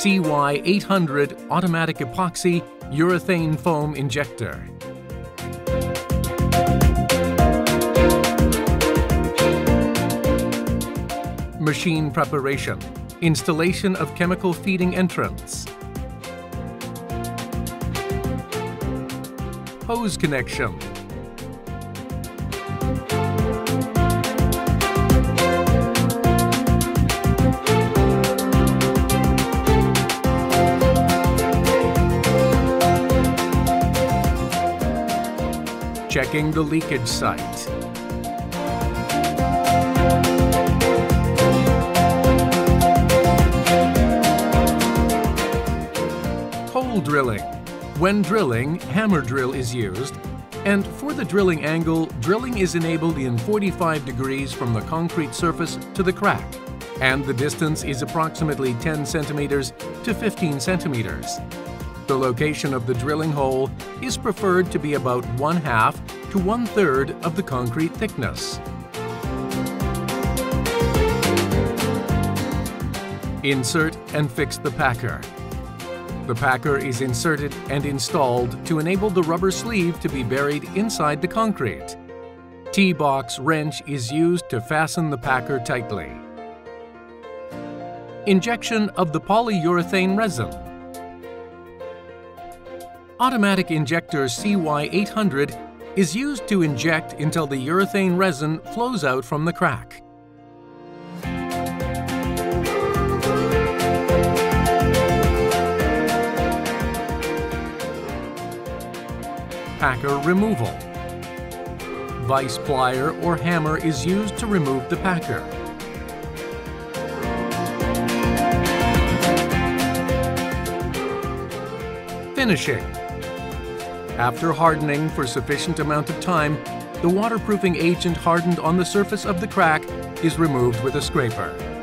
CY800 Automatic Epoxy Urethane Foam Injector. Machine preparation. Installation of chemical feeding entrance. Hose connection. Checking the leakage site. Hole drilling. When drilling, hammer drill is used, and for the drilling angle, drilling is enabled in 45 degrees from the concrete surface to the crack, and the distance is approximately 10 centimeters to 15 centimeters. The location of the drilling hole is preferred to be about one half to one third of the concrete thickness. Insert and fix the packer. The packer is inserted and installed to enable the rubber sleeve to be buried inside the concrete. T-box wrench is used to fasten the packer tightly. Injection of the polyurethane resin. Automatic injector CY800 is used to inject until the urethane resin flows out from the crack. Packer removal. Vice plier or hammer is used to remove the packer. Finishing. After hardening for sufficient amount of time, the waterproofing agent hardened on the surface of the crack is removed with a scraper.